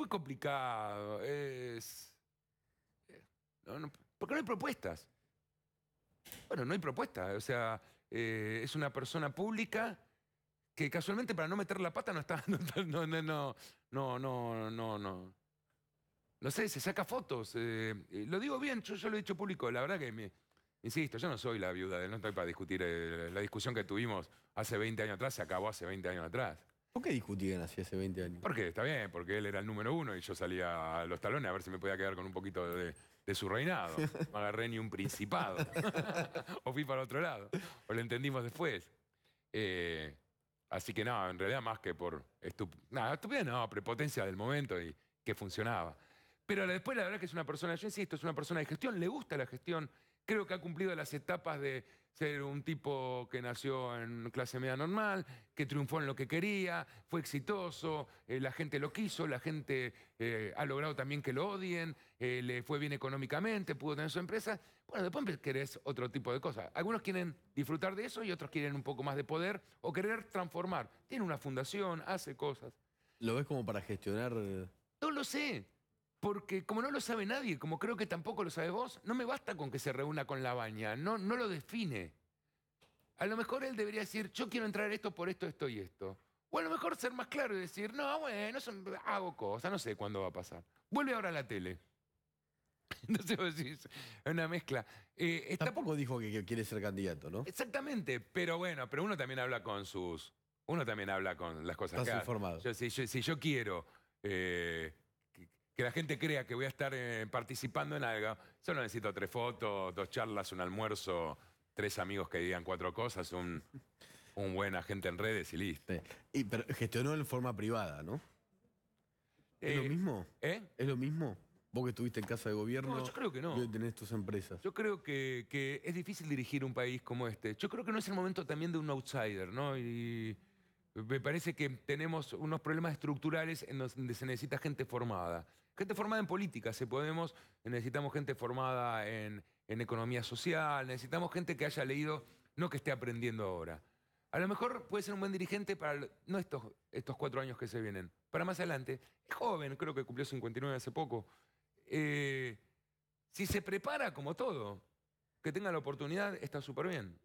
muy complicado. Es. eh, no, no, porque no hay propuestas. Bueno, no hay propuestas. O sea, eh, es una persona pública que casualmente para no meter la pata no está. No, no, no, no, no, no, sé, se saca fotos. eh, lo digo bien, yo, lo he dicho público. La verdad que. Insisto, yo no soy la viuda no estoy para discutir la discusión que tuvimos hace 20 años atrás, se acabó hace 20 años atrás. ¿Por qué discutían así hace 20 años? ¿Por qué? Está bien, porque él era el número uno y yo salía a los talones a ver si me podía quedar con un poquito de, de su reinado. No agarré ni un principado. o fui para otro lado. O lo entendimos después. Eh, así que no, en realidad más que por estup nada, estupidez no, prepotencia del momento y que funcionaba. Pero después la verdad que es una persona, yo insisto, es una persona de gestión, le gusta la gestión, creo que ha cumplido las etapas de ser un tipo que nació en clase media normal, que triunfó en lo que quería, fue exitoso, eh, la gente lo quiso, la gente eh, ha logrado también que lo odien, eh, le fue bien económicamente, pudo tener su empresa. Bueno, después querés otro tipo de cosas. Algunos quieren disfrutar de eso y otros quieren un poco más de poder o querer transformar. Tiene una fundación, hace cosas. ¿Lo ves como para gestionar? No lo sé. Porque como no lo sabe nadie, como creo que tampoco lo sabes vos, no me basta con que se reúna con la baña, no, no lo define. A lo mejor él debería decir, yo quiero entrar esto por esto, esto y esto. O a lo mejor ser más claro y decir, no, bueno, son- hago cosas, no sé cuándo va a pasar. Vuelve ahora a la tele. sé vos decís, es una mezcla. Eh, está Tampoco dijo que, que quiere ser candidato, ¿no? Exactamente, pero bueno, pero uno también habla con sus. Uno también habla con las cosas Estás que informado. Yo, si, yo, si yo quiero eh, que, la gente crea que voy a estar eh, participando en algo, solo necesito tres fotos, dos charlas, un almuerzo, tres amigos que digan cuatro cosas, un, un buen agente en redes y listo. Sí. Y, pero gestionó en forma privada, ¿no? ¿Es Eh, lo mismo? ¿Eh? ¿Es lo mismo? Vos que estuviste en casa de gobierno. No, yo creo que no. Tenés tus empresas. Yo creo que, que es difícil dirigir un país como este. Yo creo que no es el momento también de un outsider, ¿no? Y me parece que tenemos unos problemas estructurales en donde se necesita gente formada. Gente formada en política, si podemos, necesitamos gente formada en, economía social, necesitamos gente que haya leído, no que esté aprendiendo ahora. A lo mejor puede ser un buen dirigente para, no estos, estos cuatro años que se vienen, para más adelante. Es joven, creo que cumplió 59 hace poco. Eh, si se prepara como todo, que tenga la oportunidad, está súper bien.